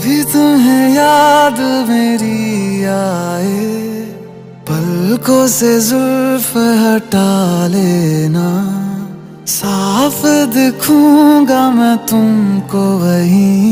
कभी तुम्हें याद मेरी आए। पलकों से जुल्फ हटा लेना। साफ़ दिखूँगा मैं तुमको वहीं।